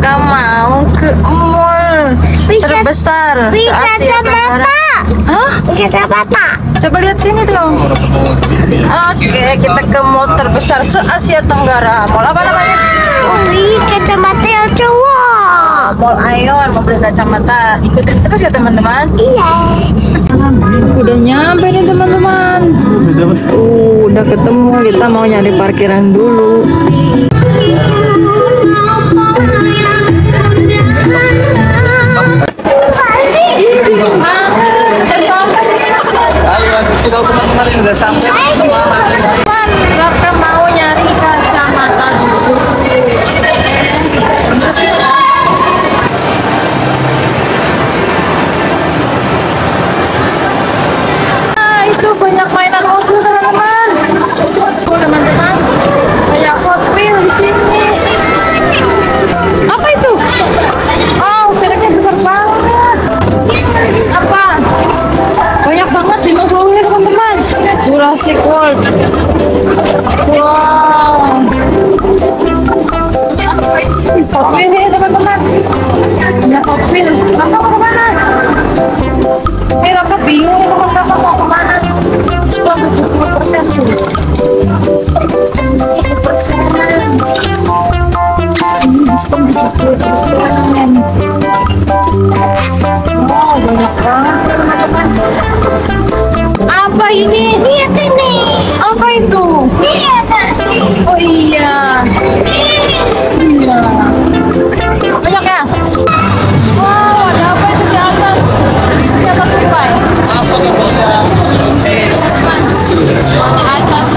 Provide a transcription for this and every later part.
Rafka mau ke mall Bisa- terbesar Bisa se-Asia Tenggara. Hah? Bisa kacamata. Coba lihat sini dong. Oke, kita ke mall terbesar se-Asia Tenggara. Mall apa namanya? Wih, kacamata yang cowok. Mall Aeon, mau beli kacamata. Ikutin terus ya teman-teman. Iya. Udah nyampe nih teman-teman. Uh, udah ketemu. Kita mau nyari parkiran dulu. Tahu teman-teman yang sudah Banyak ya? Wow, ada apa itu di atas? Siapa tupai? Apa sebenarnya? Di atas.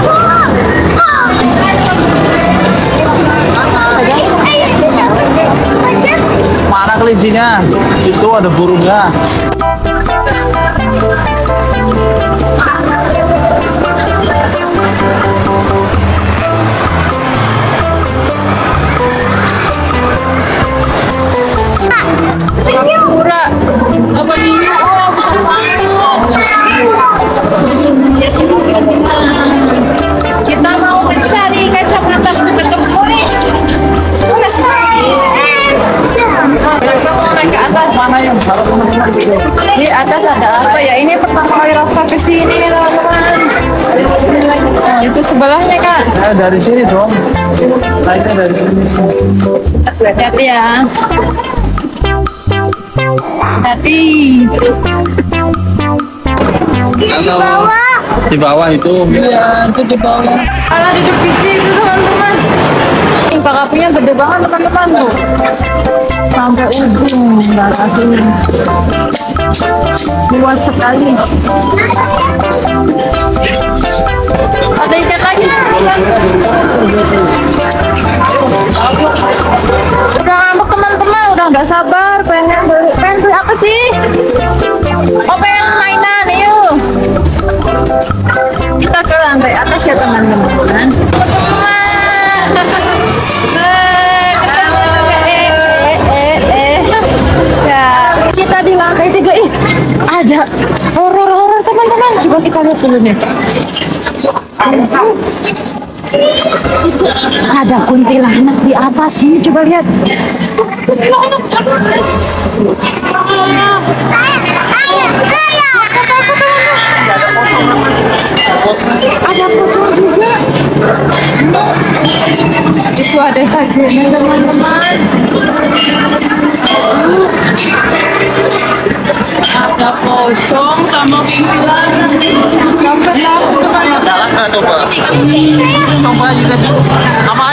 Mana kelincinya? Itu ada burungnya. Di atas ada apa ya? Ini pertama kali Rafa ke sini teman-teman. Oh, itu sebelahnya kak. Ya, dari sini dong. Naiknya dari sini. Hati-hati ya. Hati. Kalau di bawah itu Iya, itu di bawah. Alah duduk di situ teman-teman. Ini kakaknya gede banget teman-teman tuh. Sampai ujung darah sini. Luas sekali. Ada ikan lagi ada horor-horor teman-teman. Coba kita lihat dulu nih. Ada kuntilanak di atas ini coba lihat. Ada pocong juga. Itu ada sajiannya teman-teman. Ada pocong sama nggak coba? Coba juga apa?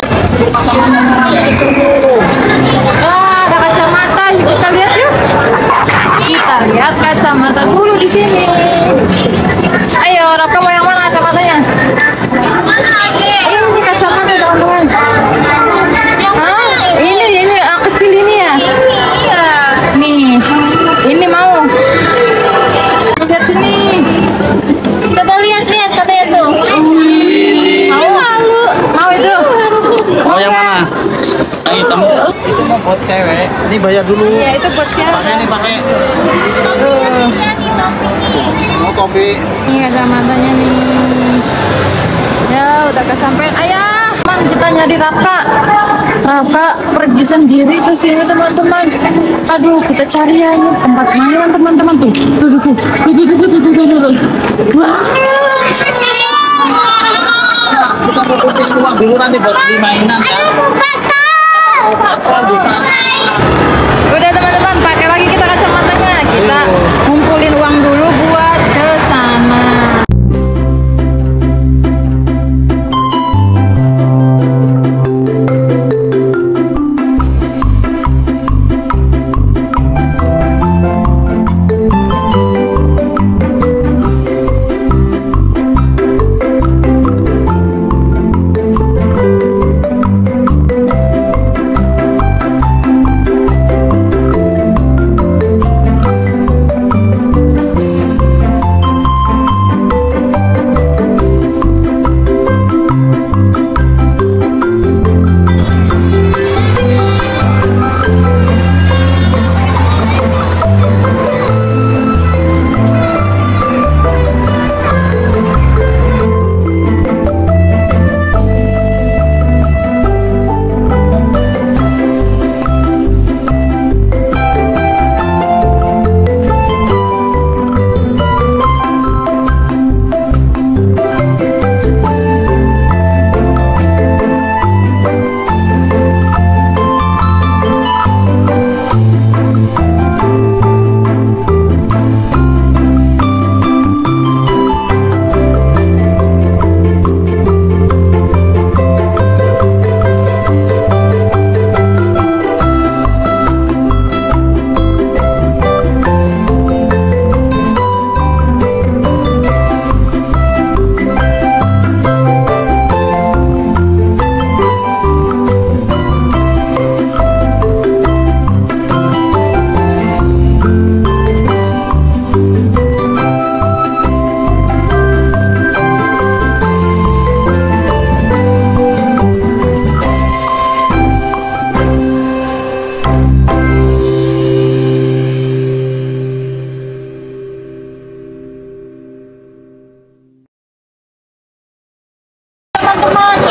Ah, ada kacamata. Yuk kita lihat yuk. Kita lihat kacamata dulu di sini. Hitam. Itu mau buat cewek. Ini bayar dulu. Iya, itu buat siapa? Pakai nih pakai. Tuh. Mau topi. Ini kacamatanya nih. Ya, udah kesampaian. Ayah, man kita nyari Raka. kakak pergi sendiri ke sini teman-teman aduh kita cari ya ini tempat mainan teman-teman tuh tuh tuh tuh tuh tuh tuh tuh tuh tuh tuh tuh wah Kita mau kumpulin uang dulu nanti buat beli mainan kan. 好怕关注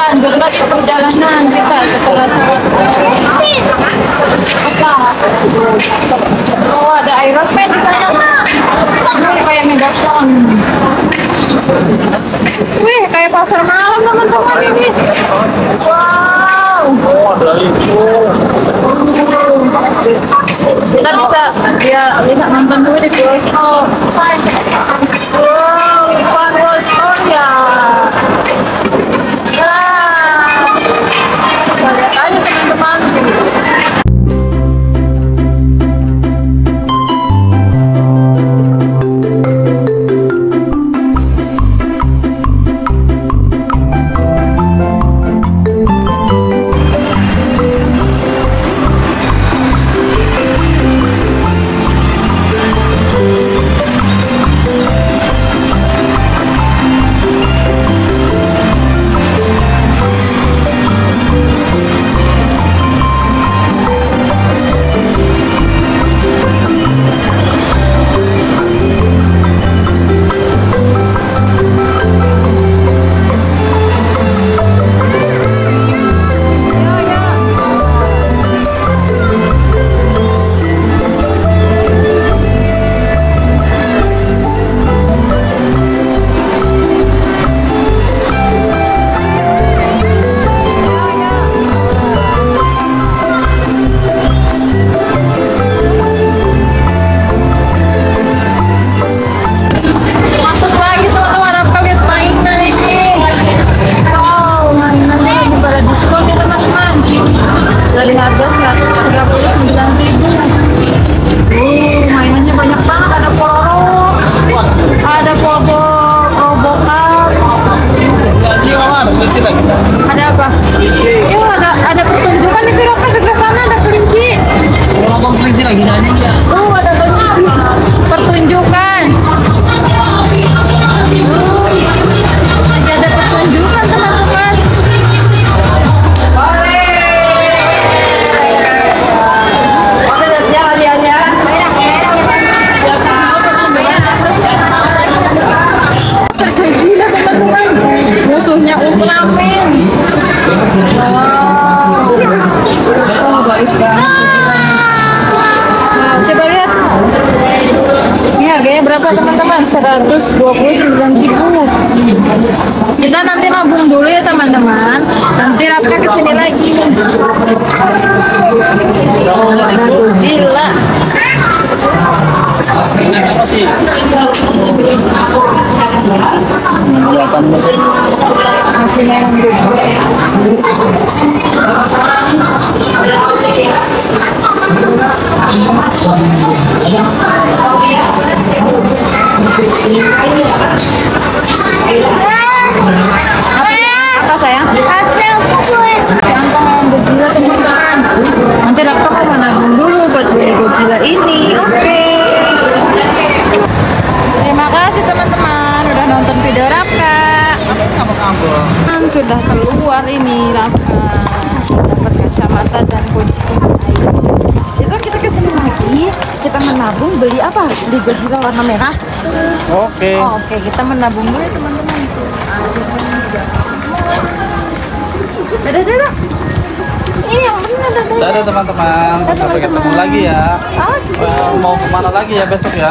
lanjut lagi perjalanan kita setelah sholat. Apa? Oh ada aerospace di sana. Ini kayak megaphone wih kayak pasar malam teman-teman ini. Wow. Oh, ada itu. kita bisa ya bisa nonton dulu di bioskop Carlos bagus banget. Nah, coba lihat. Ini harganya berapa teman-teman? 129 ribu. Kita nanti nabung dulu ya teman-teman. Nanti Rafka ke sini lagi. Nah, gila. Enak apa sih? Masih Godzilla ini. Oke. Terima kasih teman-teman udah nonton video Rafka. Kan sudah keluar ini Rafka. Dapat kacamata dan kunci air. Besok kita ke sini lagi. Kita menabung beli apa? Beli Godzilla warna merah. Oke. Oh, Oke, kita menabung dulu ya teman-teman. Dadah, dadah. Yang benar, dadah. Teman-teman. Sampai ketemu lagi ya. Eh, Mau ke mana lagi ya besok ya?